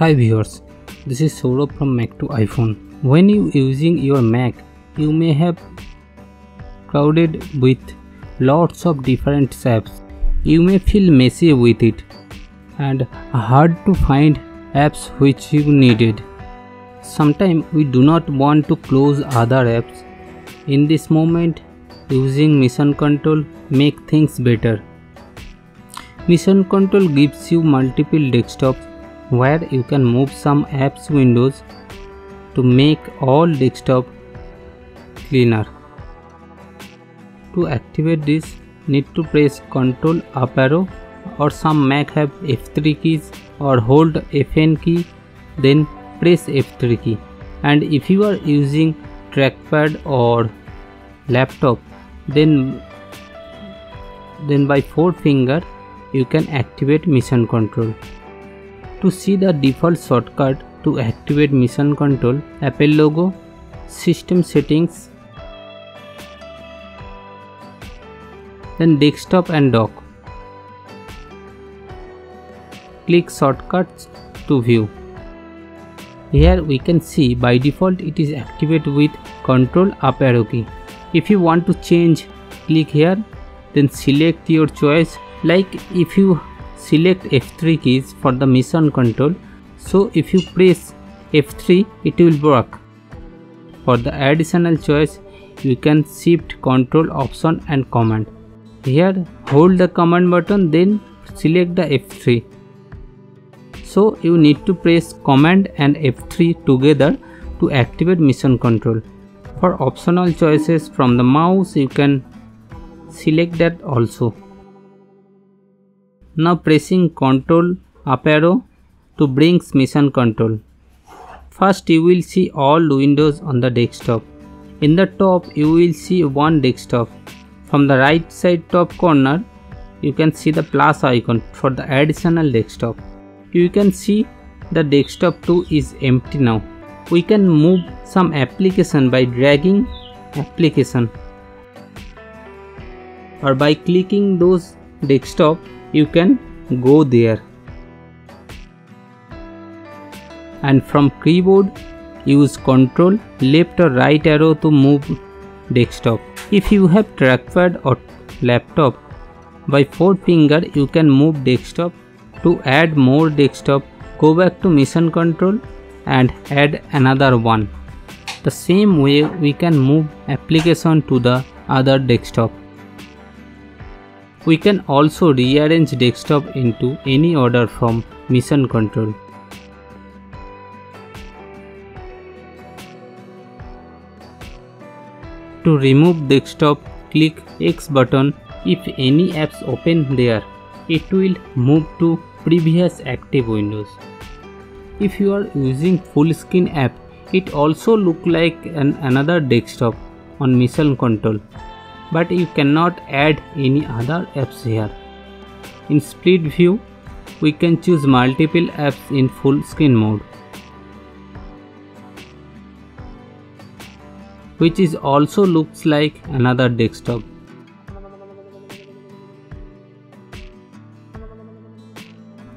Hi viewers, this is Saurabh from Mac to iPhone. When you using your Mac, you may have crowded with lots of different apps. You may feel messy with it and hard to find apps which you needed. Sometimes we do not want to close other apps. In this moment, using Mission Control make things better. Mission Control gives you multiple desktops where you can move some apps windows to make all desktop cleaner. To activate this need to press Ctrl up arrow or some Mac have F3 keys or hold Fn key then press F3 key and if you are using trackpad or laptop then then by four finger you can activate mission control to see the default shortcut to activate mission control, Apple logo, system settings, then desktop and dock. Click shortcuts to view. Here we can see by default it is activated with control up arrow key. If you want to change click here then select your choice like if you select F3 keys for the mission control so if you press F3 it will work. For the additional choice you can shift control option and command. Here hold the command button then select the F3. So you need to press command and F3 together to activate mission control. For optional choices from the mouse you can select that also. Now pressing Ctrl up arrow to bring mission control. First you will see all windows on the desktop. In the top you will see one desktop. From the right side top corner you can see the plus icon for the additional desktop. You can see the desktop 2 is empty now. We can move some application by dragging application or by clicking those desktop you can go there. And from keyboard use control left or right arrow to move desktop. If you have trackpad or laptop by four finger you can move desktop to add more desktop. Go back to mission control and add another one. The same way we can move application to the other desktop we can also rearrange desktop into any order from mission control. To remove desktop, click X button. If any apps open there, it will move to previous active windows. If you are using full screen app, it also look like an another desktop on mission control but you cannot add any other apps here. In split view, we can choose multiple apps in full screen mode. which is also looks like another desktop.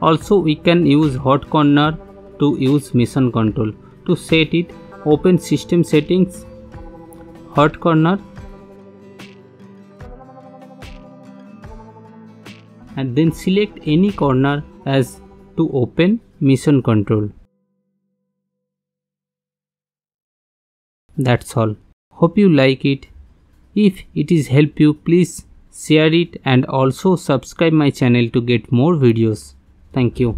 Also we can use hot corner to use mission control. To set it, open system settings, hot corner and then select any corner as to open mission control. That's all. Hope you like it. If it is help you please share it and also subscribe my channel to get more videos. Thank you.